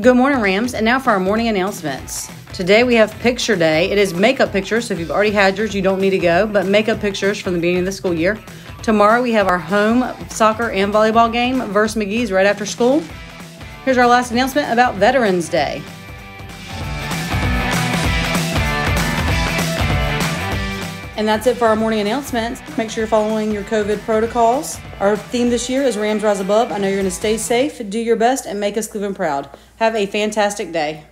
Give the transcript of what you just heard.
Good morning, Rams. And now for our morning announcements. Today we have picture day. It is makeup pictures, so if you've already had yours, you don't need to go, but makeup pictures from the beginning of the school year. Tomorrow we have our home soccer and volleyball game versus McGee's right after school. Here's our last announcement about Veterans Day. And that's it for our morning announcements. Make sure you're following your COVID protocols. Our theme this year is Rams Rise Above. I know you're going to stay safe, do your best, and make us Cleveland proud. Have a fantastic day.